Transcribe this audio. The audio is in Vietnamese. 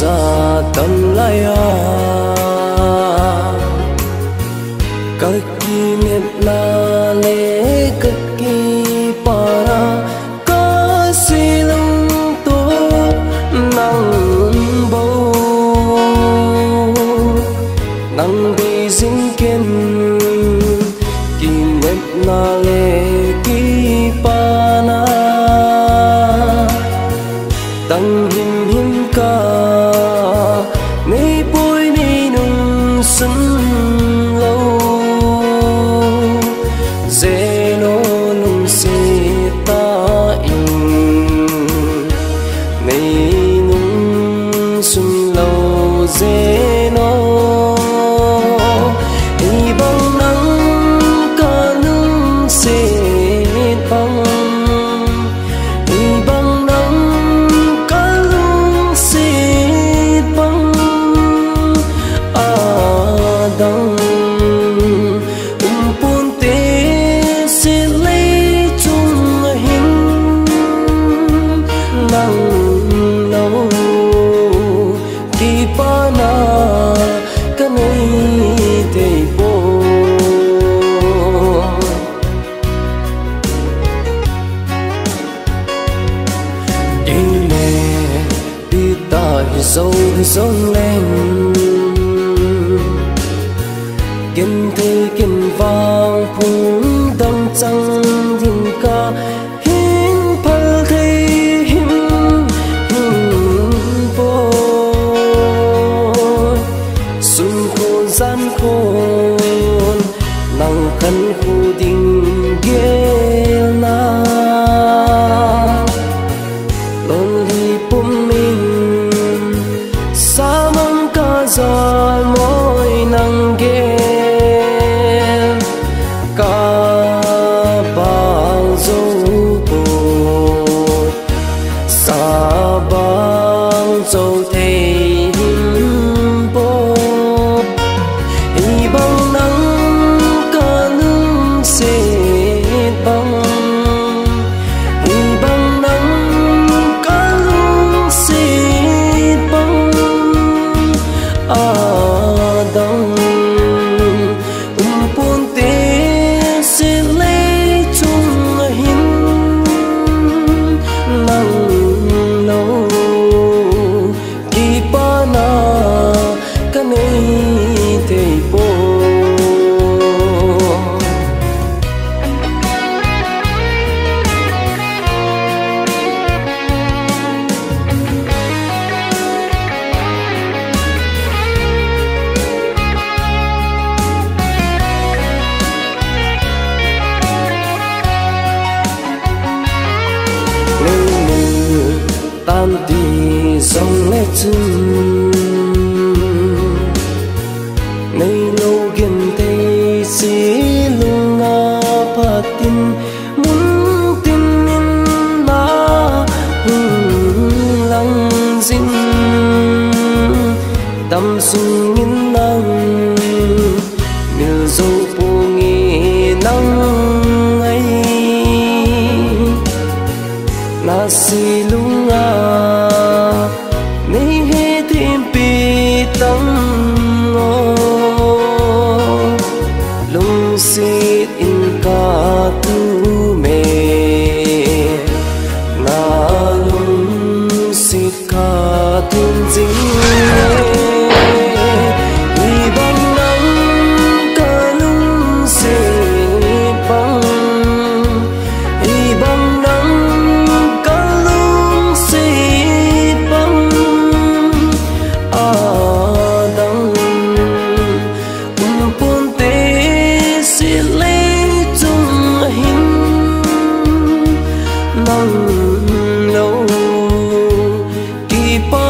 za tam la ya. Kar ki net na le kar ki para có si lung to nang bo nang đi zin ken ki niệm na le você. Pita hi lên. Kiên thế kiên vang phun đông trăng thiên ca hiến phật thế hiến hiến vô xuân khôn gian khôn nắng khăn khu đình ghê na. Đi dòng lệ chân nay lâu gần đây xí lung nga pa tin, muốn tin nên ba hùng lăng dinh tâm sung nhìn năng miêu dấu pu nghi năng ấy. Na xin tun jing ibang nang ka lung sit bang ibang nang kalung sit bang adang umpun te sile chung hin nang lâu kỳ pa